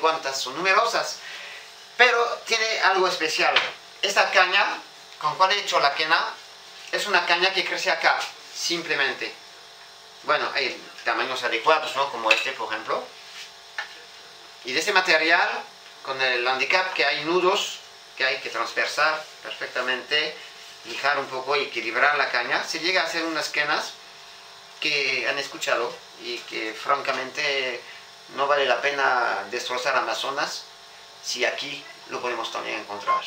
cuántas, son numerosas, pero tiene algo especial. Esta caña, con cual he hecho la quena, es una caña que crece acá, simplemente. Bueno, hay tamaños adecuados, ¿no? Como este, por ejemplo. Y de este material, con el handicap que hay nudos que hay que transversar perfectamente, lijar un poco y equilibrar la caña, se llega a hacer unas quenas que han escuchado y que francamente no vale la pena destrozar Amazonas si aquí lo podemos también encontrar.